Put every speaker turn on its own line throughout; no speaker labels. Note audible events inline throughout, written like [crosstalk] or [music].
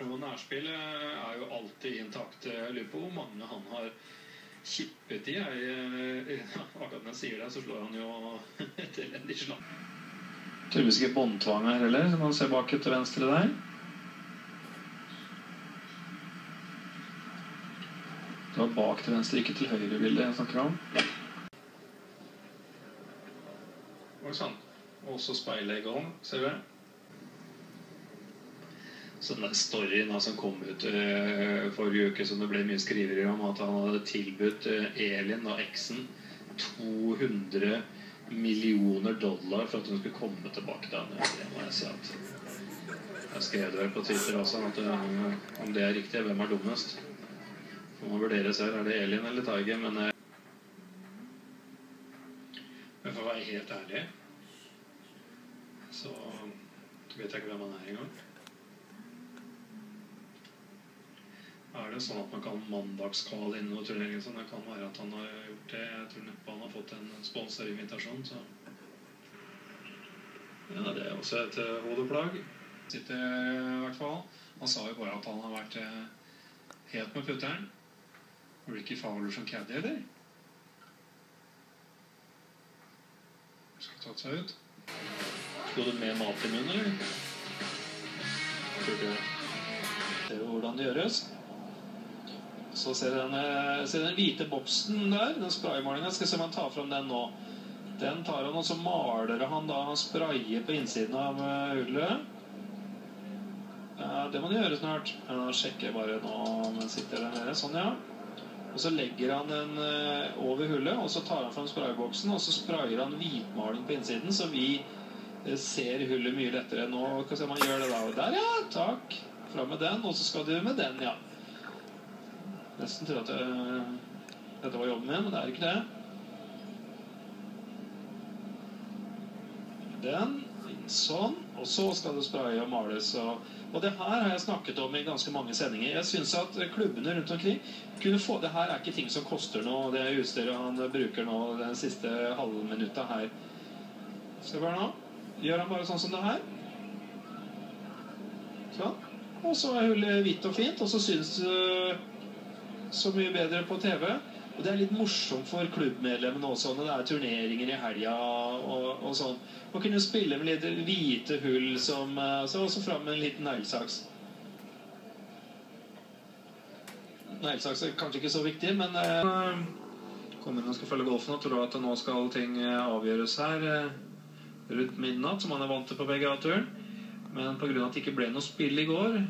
Og nærspillet er jo alltid intakt. Jeg lurer på hvor mange han har kippet i. Jeg, [laughs] akkurat når jeg sier det, så slår han jo [laughs] et elendig slag. Tydeligvis ikke båndtvang her heller, som man ser bak til venstre der. Det var bak til venstre, ikke til høyre bildet jeg snakker om. Og sånn. Også speilegg òg, ser du. Så den storyen som kom ut uh, forrige uke, som det ble mye skriverier om, at han hadde tilbudt uh, Elin og eksen 200 millioner dollar for at hun skulle komme tilbake til ham. Det må jeg si at Jeg skrev det på Twitter også, at uh, om det er riktig, hvem er dummest? Får man vurdere selv. Er det Elin eller Tiger? Men, men for å være helt ærlig så vet jeg ikke hvem han er engang. Er det sånn at man kan mandagskvale inn noen turneringer? Sånn? Det kan være at han har gjort det. Jeg tror neppe han har fått en sponsorinvitasjon. Så ja, det er også et uh, hodeplagg. Sitter i hvert fall. Han sa jo bare at han har vært uh, helt med putteren. Ricky Fowler som caddy, eller? Skal tatt seg ut. Skal du med mat i munnen, eller? Tror Se hvordan det gjøres. Så ser den, den hvite boksen der, den spraymalinga. Skal se om han tar fram den nå. Den tar han, og så maler han da Han sprayer på innsiden av hullet. Ja, det må de gjøre snart. Nå sjekker jeg bare nå om den sitter der nede. Sånn, ja. Og så legger han den over hullet, og så tar han fram sprayboksen, og så sprayer han hvitmaling på innsiden, så vi ser hullet mye lettere. Nå Hva skal man se om han gjør det da. Der, ja. Takk. Fram med den, og så skal du med den, ja. Nesten trodde at jeg, dette var jobben min, men det er ikke det. Den. Sånn. Og så skal det spraye og males. Og, og det her har jeg snakket om i ganske mange sendinger. Jeg syns at klubbene rundt omkring kunne få Det her er ikke ting som koster noe, det utstyret han bruker nå den siste halvminutta her. Se bare nå. Gjør han bare sånn som det her. Sånn. Og så er hullet hvitt og fint, og så syns uh, så mye bedre på TV. Og det er litt morsomt for klubbmedlemmene også når det er turneringer i helga og, og sånn. Å kunne spille med litt hvite hull som Så også fram med en liten neglesaks. Neglesaks er kanskje ikke så viktig, men uh, Kommer inn og skal følge golfen og tror at nå skal ting avgjøres her uh, rundt midnatt, som han er vant til på PGA-turen. Men pga. at det ikke ble noe spill i går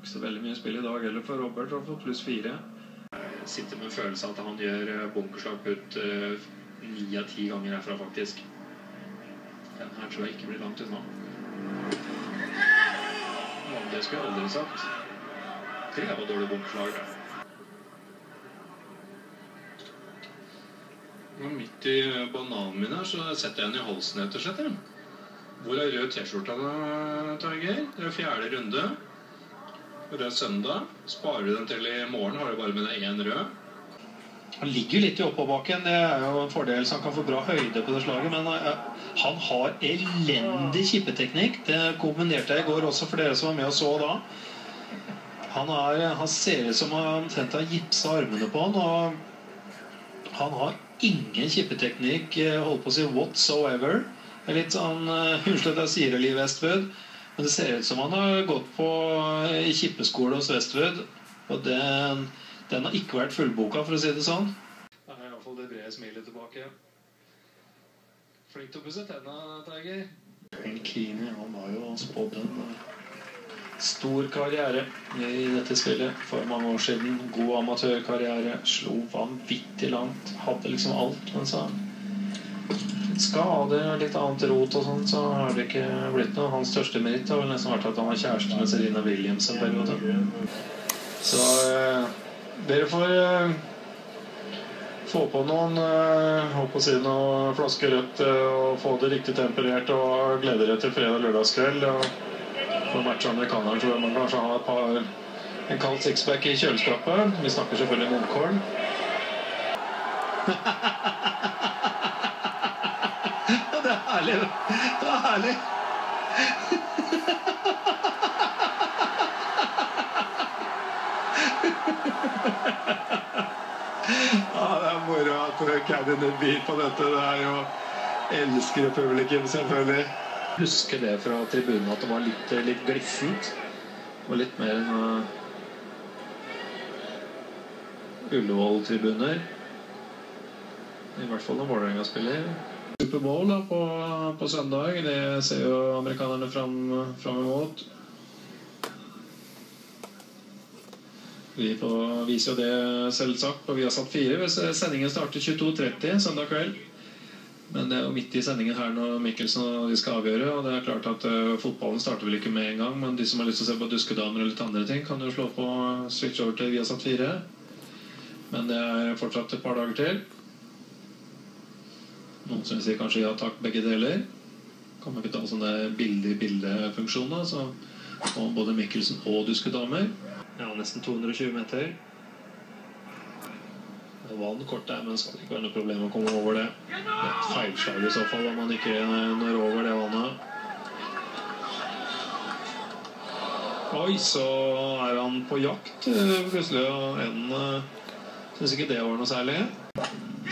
Ikke så veldig mye spill i dag heller for Robert, og for pluss fire. Jeg sitter med en følelse av at han gjør bunkerslag putt ni av ti ganger herfra, faktisk. Den her tror jeg ikke blir langt unna. Det skulle jeg aldri sagt. Det var dårlig bunkerslag. Og midt i bananen min her så setter jeg den i halsen, rett og slett. Hvor er rød T-skjorta da, Tiger? Det er fjerde runde. Rød søndag. Sparer du den til i morgen, har du bare med deg én rød. Han ligger litt i oppoverbakken. Det er jo en fordel, så han kan få bra høyde på det slaget. Men han har elendig kippeteknikk. Det kombinerte jeg i går også for dere som var med og så da. Han, er, han ser ut som han omtrent har gipsa armene på han. Og han har ingen kippeteknikk, holdt på å si whatsoever. Det er litt sånn Unnskyld at jeg sier det, Liv Westwood, men det ser ut som han har gått på i kippeskole hos Westwood. Og den, den har ikke vært fullboka, for å si det sånn. Har jeg iallfall det brede smilet tilbake. Flink til å pusse tenna, Tiger. Keane, han var jo spådd en stor karriere i dette spillet for mange år siden. God amatørkarriere. Slo vanvittig langt. Hadde liksom alt. Men sa skader og litt annet rot og sånt, så har det ikke blitt noe. Hans største meritt har vel nesten vært at han var kjæreste med Serena Williams en periode. Så eh, dere får eh, få på noen eh, håper å si noen flasker rødt og få det riktig temperert og glede dere til fredag lørdagskveld. Og for å matche amerikaneren tror jeg man kanskje har et par en kald sixpack i kjøleskapet. Vi snakker selvfølgelig Munkholm. [laughs] Det er herlig. Det er herlig.
Ja, det er moro at Caddy byr på dette. Det er jo elsker publikum, selvfølgelig.
Husker det fra tribunen at det var litt, litt glissent. Og litt mer enn uh, Ullevål-tribuner. I hvert fall når Vålerenga spiller.
Superbowl da, på, på søndag. Det ser jo amerikanerne fram, fram imot. Vi på, viser jo det selvsagt på Viasat 4. hvis Sendingen starter 22.30 søndag kveld. Men det er jo midt i sendingen her når Mikkelsen og de skal avgjøre. Og det er klart at uh, Fotballen starter vel ikke med en gang, men de som har lyst til å se på duskedamer og litt andre ting, kan jo slå på switch over til Viasat 4. Men det er fortsatt et par dager til. Noen som vil si kanskje ja takk, begge deler. Kan man ikke ta sånne bilde-i-bilde-funksjoner? da? Så og både Mikkelsen og duskedamer. Ja, nesten 220 meter. Det var vann kort der, men skal ikke være noe problem å komme over det. Det er et feilslag i så fall om man ikke når over det vannet. Oi, så er han på jakt eh, plutselig, en uh, syns ikke det var noe særlig.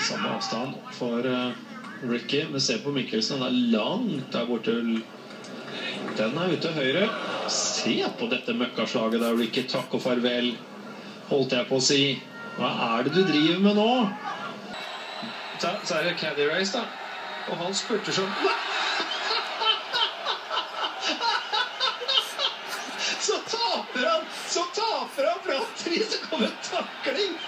Samme avstand for uh, Ricky. Men se på Mikkelsen, han er langt der borte. Den er ute høyre. Se på dette møkkaslaget der, Ricky. Takk og farvel, holdt jeg på å si. Hva er det du driver med nå? Så, er det Caddy Race, da. Og han spurter som Så taper han! Så taper han fra tre, så kommer en takling!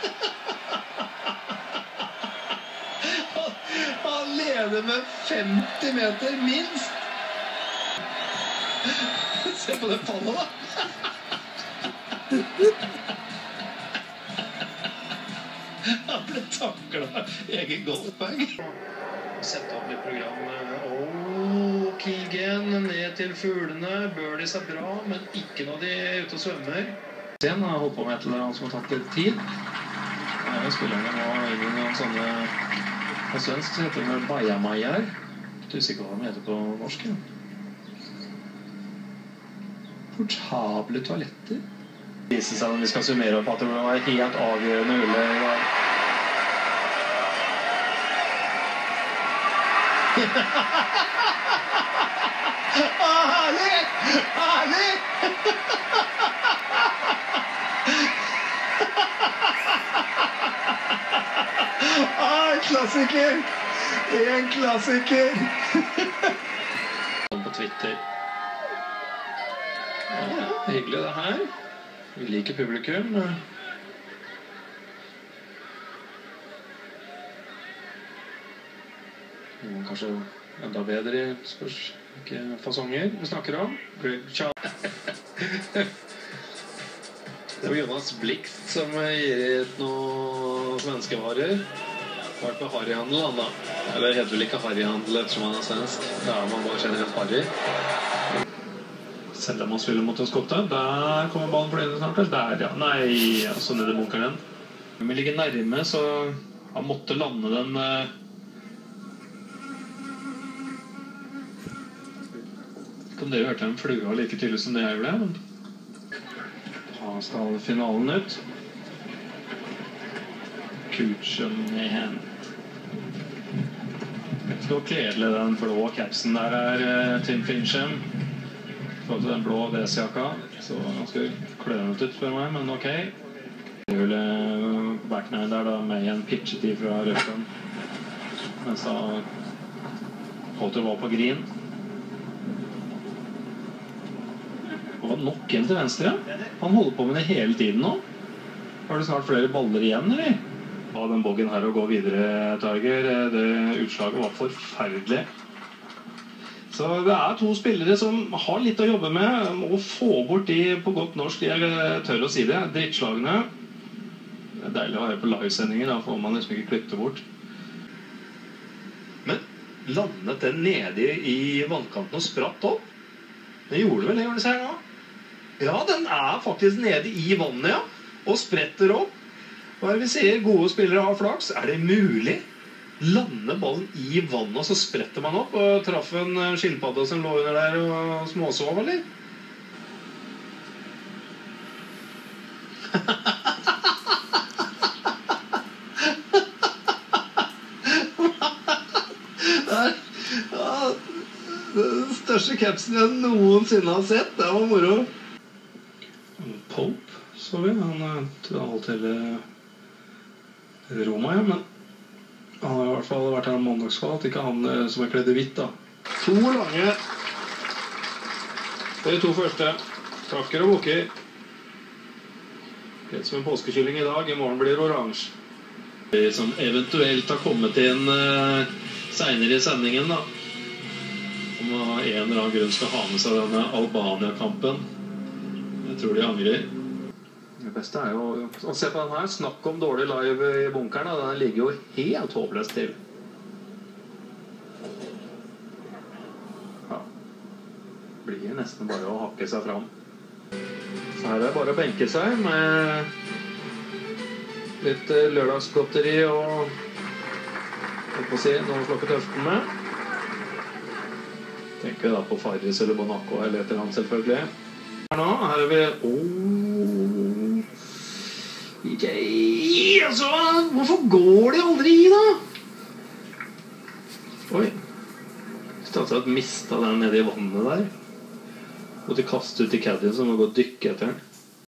Han, leder med 50 meter, minst. [laughs] Se på den panna, da! [laughs] Han ble takla egen golfbag. Sette opp litt program. Oh, Keegan ned til fuglene. Birdies er bra, men ikke når de er ute og svømmer. Sen har holdt på med et eller annet som har tatt litt tid. Ja, spillerne må inn i noen sånne På svensk så heter det bajamaier. Litt usikker på hva den heter på norsk. Ja. Portable toaletter. Det viser seg når vi skal summere opp at det var helt avgjørende hullet. Herlig! [laughs] Herlig! Ah, klassiker! En klassiker! På Twitter. Ja, hyggelig det her. Vi liker publikum. Noen kanskje enda bedre i spørs hvilke fasonger vi snakker om. Greg Det var Jonas Blixt som gir ut noen svenskevarer. Vært på harryhandel, han da. Eller heter vel ikke harryhandel ettersom han er svensk. Da er man bare generelt harry. Selv om man spiller mot en skotte. Der kommer ballen flyende snart. Der, ja. Nei, altså ned i bunkeren. Vi ligger nærme, så han måtte lande den eh, Ikke om dere hørte en flue like tydelig som det jeg gjorde. Men da skal finalen ut. Kuchen Så kledelig den blå capsen der er eh, Tim Fincham. I forhold til den blå DS-jakka. Så ganske klønete ut, spør meg, men ok. Hjulet back nine der, da, med en pitchetid fra Røffen. Mens da Potter var på green. Og nok en til venstre. Han holder på med det hele tiden nå. Har du snart flere baller igjen, eller? Ha den boggen her og gå videre, Tiger. Det utslaget var forferdelig. Så det er to spillere som har litt å jobbe med. Må få bort de på godt norsk, jeg tør å si det, drittslagene. Det er deilig å høre på livesendinger, da får man liksom ikke klippet bort. Men landet den nede i vannkanten og spratt opp? Den gjorde vel det, gjorde den seg nå? Ja, den er faktisk nede i vannet, ja. Og spretter opp. Hva er det vi sier? Gode spillere har flaks. Er det mulig? Lande ballen i vannet, og så spretter man opp? Og traff en eh, skilpadde som lå under der og småsov, eller?
Den største capsen jeg noensinne har sett. Det var moro. Pope så vi. Han er til alt hele Roma, ja. Men han har i hvert fall vært her om mandagskveld. At ikke han eh, som er kledd i hvitt, da. To lange. Det de to første. Takker og bukker. Helt som en påskekylling i dag. I morgen blir det oransje. Som eventuelt har kommet inn uh, seinere i sendingen, da. Om av en eller annen grunn skal ha med seg denne Albania-kampen. Jeg tror de angrer. Beste er jo og se på den her. Snakk om dårlig live i bunkeren. Den ligger jo helt håpløst til. Ja. Blir nesten bare å hakke seg fram. Så her er det bare å benke seg med litt eh, lørdagsgodteri og Holdt på å si noe å slokke tøften med. Tenker da på Farris eller Bonaco eller et eller annet, selvfølgelig. Her nå, er vi oh. I, altså! Hvorfor går de aldri i, da? Oi. Statsråd mista den nede i vannet der. Måtte kaste ut i caddien, så må gå og dykke etter den.